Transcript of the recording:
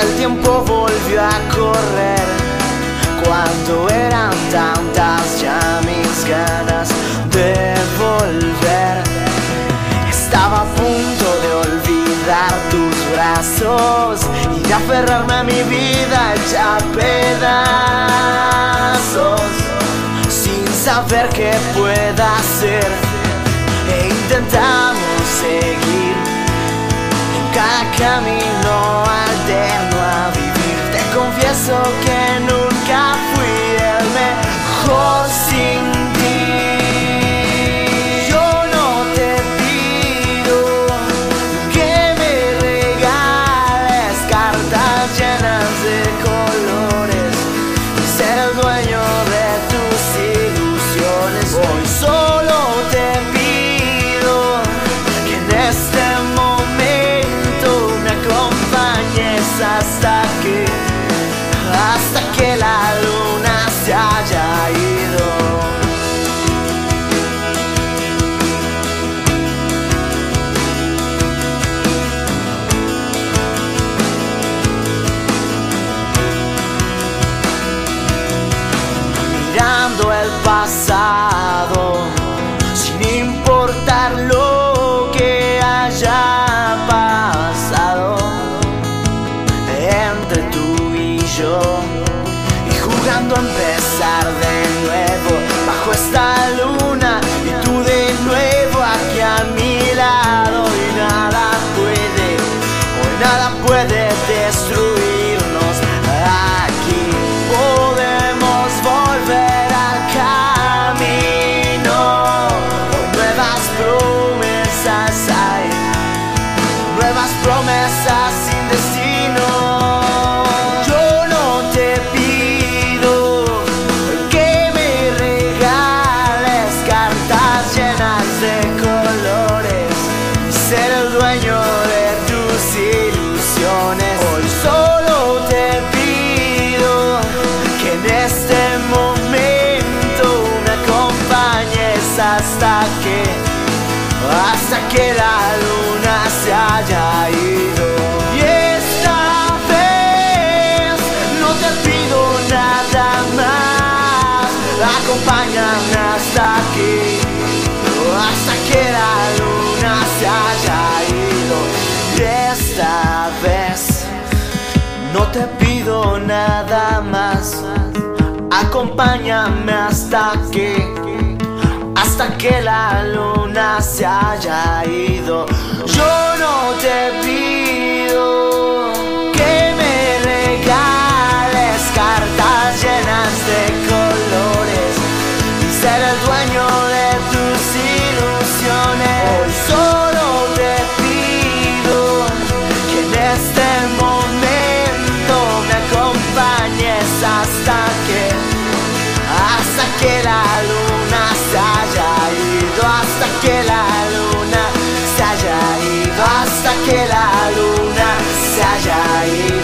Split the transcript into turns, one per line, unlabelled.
el tiempo volvió a correr cuando eran tantas ya mis ganas de volver. Estaba a punto de olvidar tus brazos y de aferrarme a mi vida hecha pedazos sin saber qué pueda hacer. E intentamos seguir cada camino Te confieso pasado sin importar lo que haya pasado entre tú y yo. Y jugando a empezar de nuevo bajo esta luna y tú de nuevo aquí a mi lado. Y nada puede hoy nada puede destruirnos hasta que la luna se haya ido. Y esta vez no te pido nada más, acompáñame hasta aquí, hasta que la luna se haya ido. Y esta vez no te pido nada más, acompáñame hasta que hasta que la luna se haya ido. Yo no te pido que me regales cartas llenas de colores y ser el dueño de tus ilusiones. Hoy solo te pido que en este momento me acompañes hasta que, hasta que la luna. que la luna se haya ido.